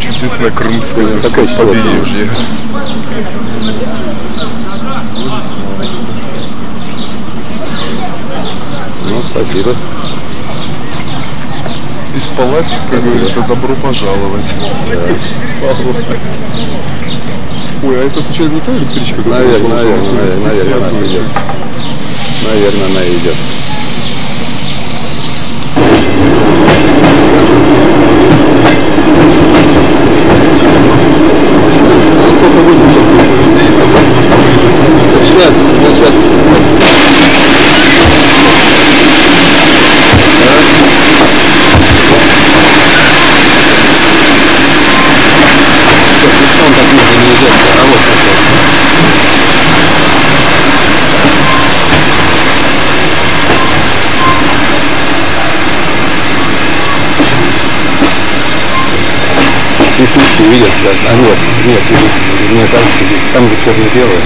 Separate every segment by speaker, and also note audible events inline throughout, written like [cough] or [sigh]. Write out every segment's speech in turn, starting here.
Speaker 1: Чудесное крымское, так сказать, побережье.
Speaker 2: Ну, спасибо.
Speaker 1: И спалась, как говорится, добро пожаловать. Ой, а это случайно не та электричка?
Speaker 2: Наверное, наверное, наверное, наверное, она идет. Наверное, она идет. А сколько будет? Сейчас, сейчас. Он так медленно идет, а вот такой. Цветущие, видят, да? А нет, нет, не- мне кажется, здесь, там же черно-белое.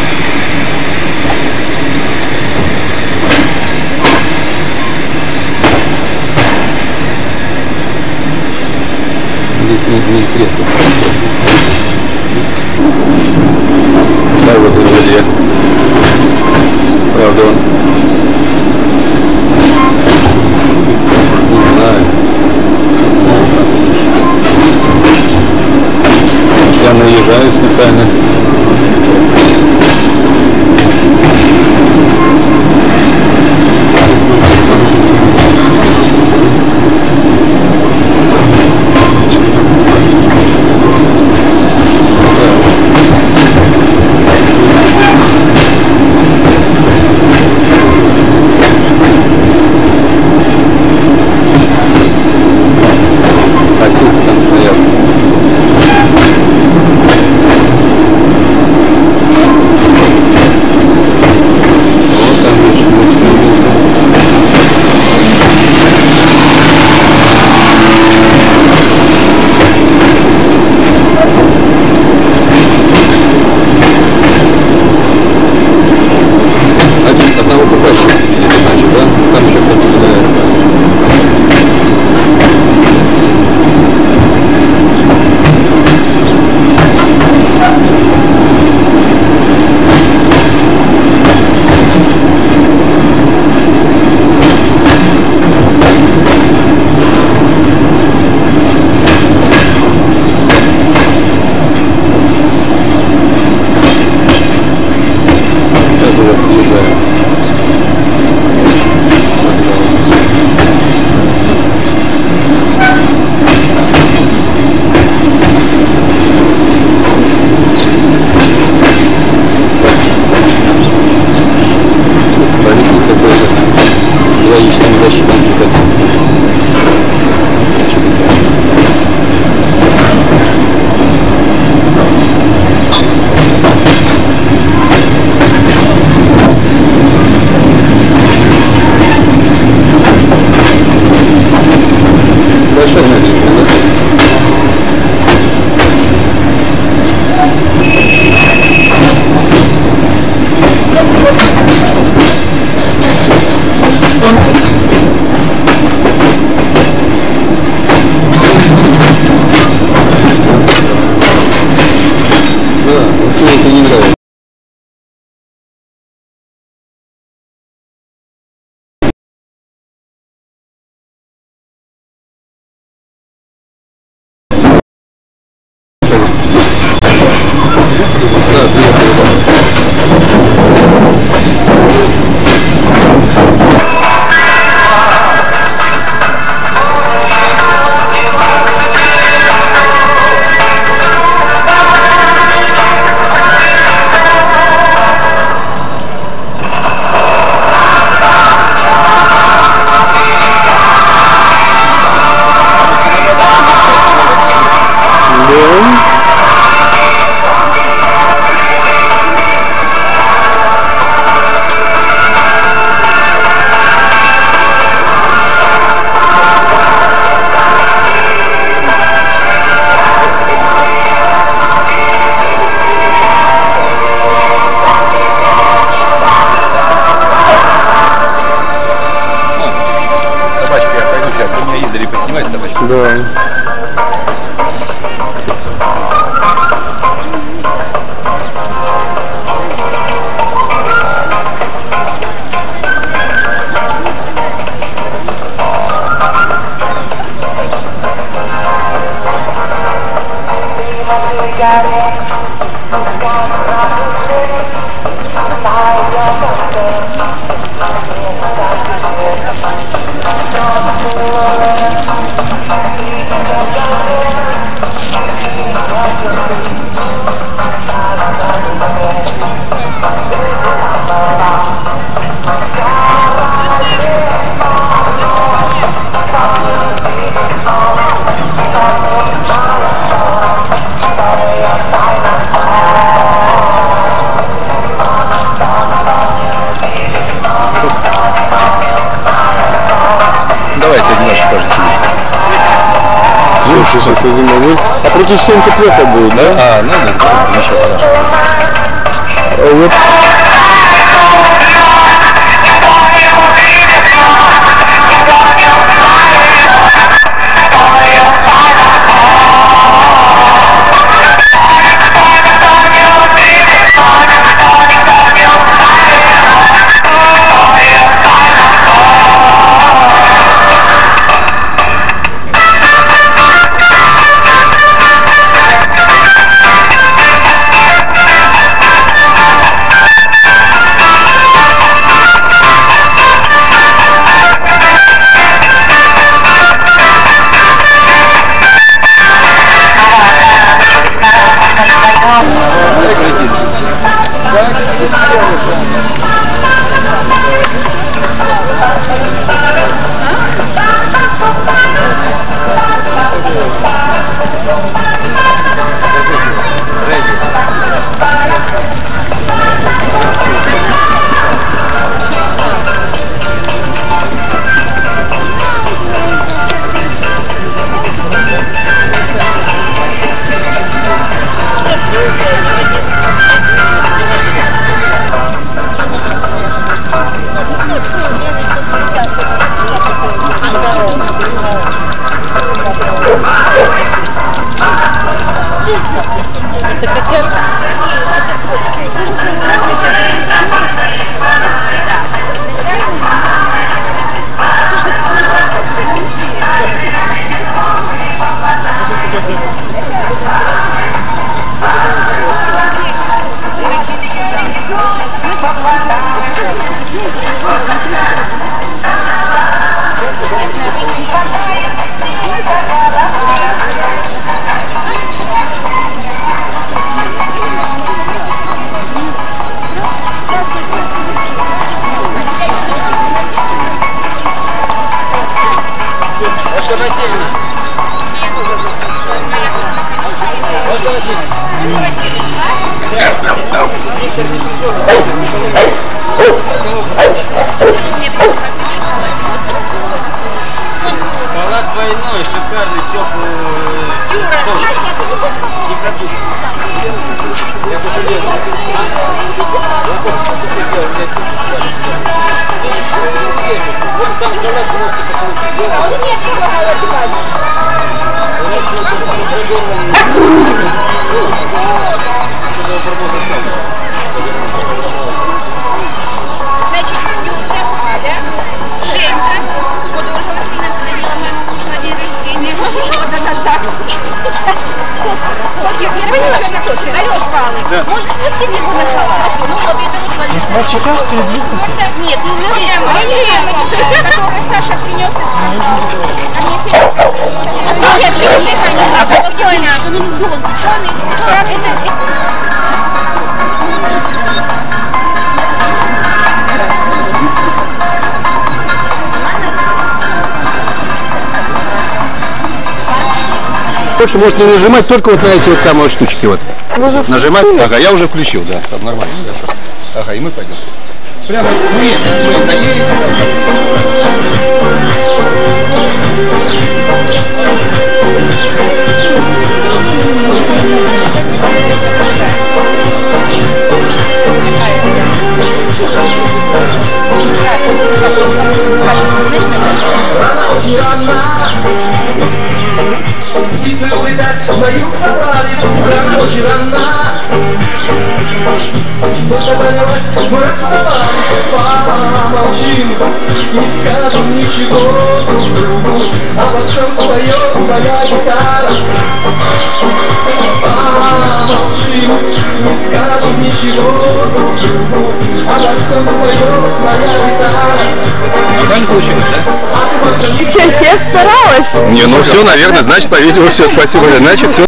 Speaker 2: Здесь не, не интересно. Да, вот он. Правда, он... Не знаю. Я наезжаю Да, Издали поснимай собачку. Да. Давайте
Speaker 3: немножко тоже сидим сейчас
Speaker 2: зимой. А против солнца плохо будет, да?
Speaker 1: А, ну да, ничего страшного.
Speaker 2: Вот
Speaker 3: Салат двойной, шикарный, теплый. Вон
Speaker 4: хочет. Алёш Валыч, может, пустим его на салат? Ну вот это вот Валентина. Нет, ну Эмочка, которую Саша принес из Нет, других они спокойно. Ну, солнце, это...
Speaker 2: Больше может не нажимать, только вот на эти вот самые штучки вот. Нажимать? Ага, я уже включил, да, там нормально. хорошо. Ага, и мы пойдем. Прямо, нет, мы наедем.
Speaker 5: И aí o cabarito branco Você vai levar esse branco para Maldino E cada um chegou no grupo Abaixando o banho, vai a guitarra Ah, Maldino E cada um chegou
Speaker 2: no o banho, vai a guitarra Esse é o grande puxo, né?
Speaker 6: Я старалась.
Speaker 2: Не, ну все, наверное, значит, по видео все, спасибо. Значит, все.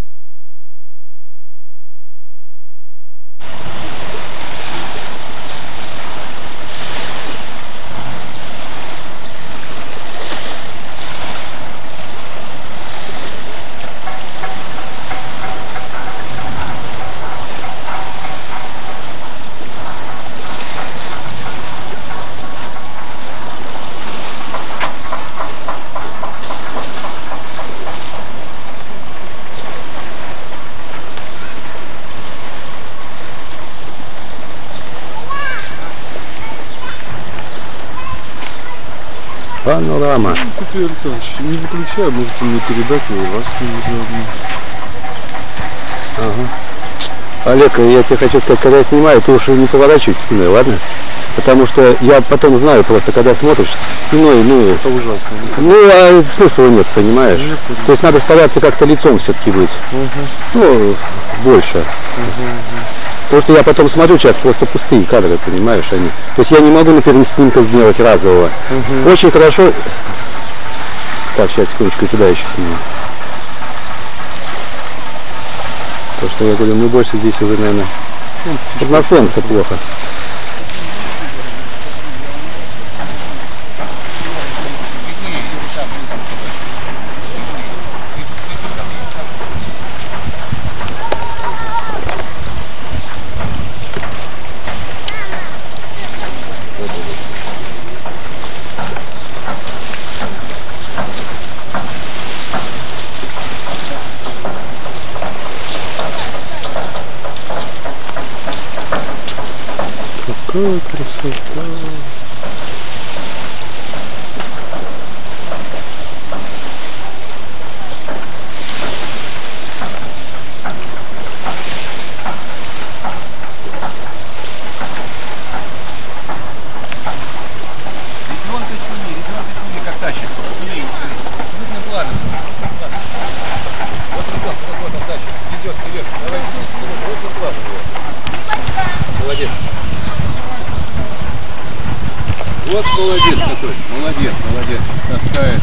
Speaker 2: Панорама.
Speaker 6: Принципе, Александрович, не выключай, можете мне передать его, вас снимут заодно.
Speaker 2: Олег, я тебе хочу сказать, когда я снимаю, ты уж не поворачивайся спиной, ладно? Потому что я потом знаю просто, когда смотришь спиной, ну,
Speaker 6: Это ужасно.
Speaker 2: ну, а смысла нет, понимаешь? То есть надо стараться как-то лицом все-таки быть. Ну, больше. Потому что я потом смотрю, сейчас просто пустые кадры, понимаешь, они. То есть я не могу, например, снимка сделать разового. Очень хорошо. Так, сейчас секундочку, туда еще сниму. То, что я говорю, мы больше здесь уже, наверное, вот на солнце плохо.
Speaker 6: Какая красота.
Speaker 2: Ребенка сними, ребенка сними, как тащит. Сними, сними. Крупным планом. крупным планом. Вот ребенок, вот, вот он тащит. Везет, вперед. Давай, вниз, вперед. Крупным планом его. Молодец. Вот молодец какой. Молодец, молодец. Таскает.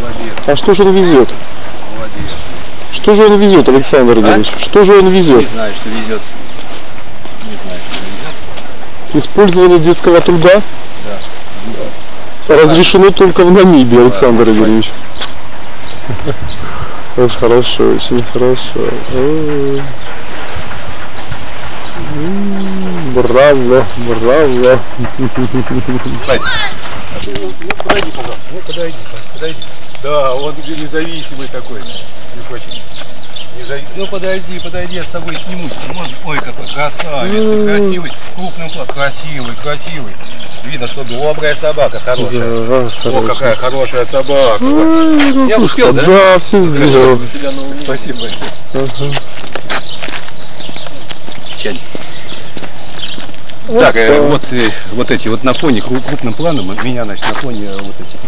Speaker 2: Молодец,
Speaker 6: А что же он везет?
Speaker 2: молодец.
Speaker 6: Что же он везет, Александр Ильич? Что же он
Speaker 2: Не
Speaker 6: везет?
Speaker 2: знаю, что везет. Не знаю, что везет.
Speaker 6: Использование детского труда? Разрешено только в Намибии, Александр Ильич. [laughs] Очень хорошо, очень хорошо. Браво, браво.
Speaker 2: Ну, подойди, пожалуйста. Ну, подойди, подойди. Да, он независимый такой. Не хочет. Незави- Ну, подойди, подойди, я с тобой снимусь. Можно? Ой, какой красавец, ты красивый. Крупным план. Красивый, красивый. Видно, что добрая собака, хорошая.
Speaker 6: Да,
Speaker 2: О, какая хорошая собака. Я успел, да?
Speaker 6: Да, все сделал.
Speaker 2: Спасибо большое. Чань. Так, э, вот, э, вот эти вот на фоне, кру- крупным планом, меня, значит, на фоне э, вот этих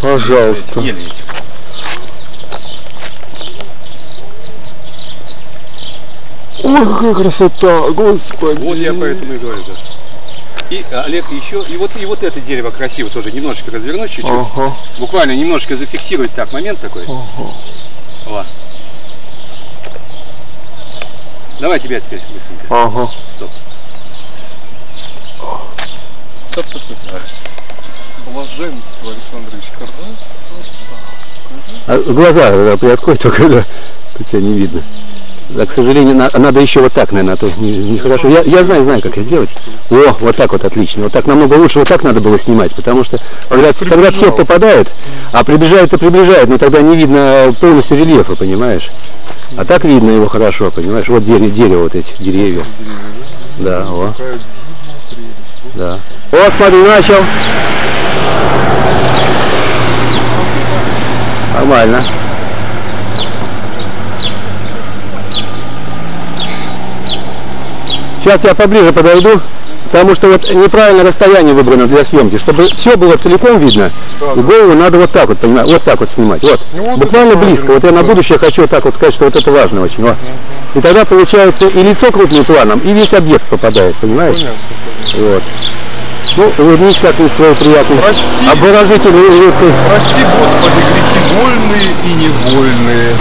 Speaker 6: Пожалуйста.
Speaker 2: ели этих.
Speaker 6: Ой, какая красота, господи.
Speaker 2: Вот я поэтому и говорю, да. И, а, Олег, еще, и вот, и вот это дерево красиво тоже, немножечко развернуть чуть-чуть.
Speaker 6: Ага,
Speaker 2: Буквально немножечко зафиксировать так, момент такой.
Speaker 6: ага.
Speaker 2: Во. Давай тебя теперь быстренько.
Speaker 6: Ага.
Speaker 2: Стоп. Стоп, стоп, стоп.
Speaker 6: Блаженство, Александр Ильич, красота.
Speaker 2: А глаза э, приоткрой только, да, тебя не видно. Да, к сожалению, на- надо еще вот так, наверное, а то не- нехорошо. Я, я знаю, знаю, как это сделать. О, вот так вот отлично. Вот так намного лучше, вот так надо было снимать, потому что когда, когда все попадает, а приближает и приближает, но тогда не видно полностью рельефа, понимаешь? А так видно его хорошо, понимаешь? Вот дерево, дерево вот эти деревья. Да, о. Да. Смотри, начал. Нормально. Сейчас я поближе подойду, потому что вот неправильное расстояние выбрано для съемки. Чтобы все было целиком видно, и голову надо вот так вот, понимаешь, вот так вот снимать. Вот. Буквально близко. Вот я на будущее хочу вот так вот сказать, что вот это важно очень. Вот. И тогда получается и лицо крупным планом, и весь объект попадает, понимаешь? Вот. Ну, улыбнись как-нибудь свой приятный.
Speaker 6: Прости.
Speaker 2: Обворожительный улыбкой.
Speaker 6: Прости, Господи, грехи вольные и невольные.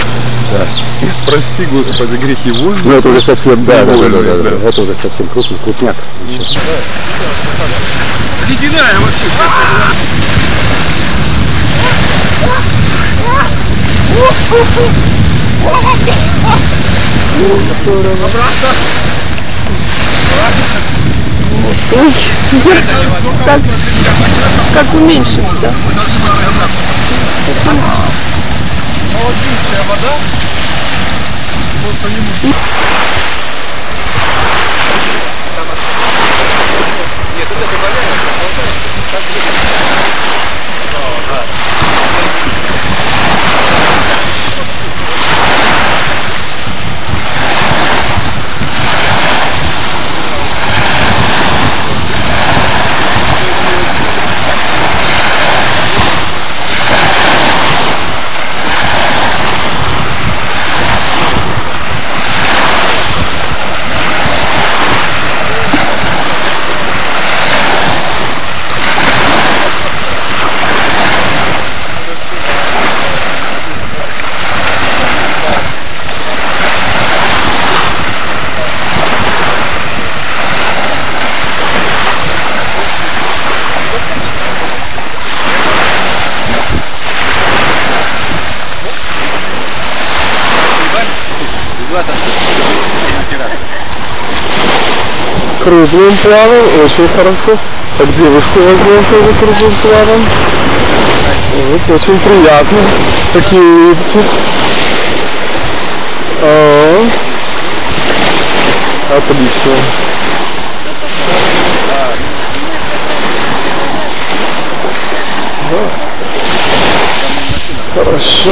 Speaker 6: Прости, Господи, грехи вольные.
Speaker 2: Ну это уже совсем, да, да, да, да, да, да,
Speaker 6: да.
Speaker 2: это уже совсем крупный, крупняк.
Speaker 6: Ледяная вообще.
Speaker 7: Как уменьшить, да?
Speaker 6: Молодейшая вода. Просто не.
Speaker 2: Нет, это воняет,
Speaker 6: Круглым плавом, очень хорошо. Так девушку возьмем тоже круглым плавом. Вот, очень приятно. Такие улыбки. А, Отлично. Да. Хорошо.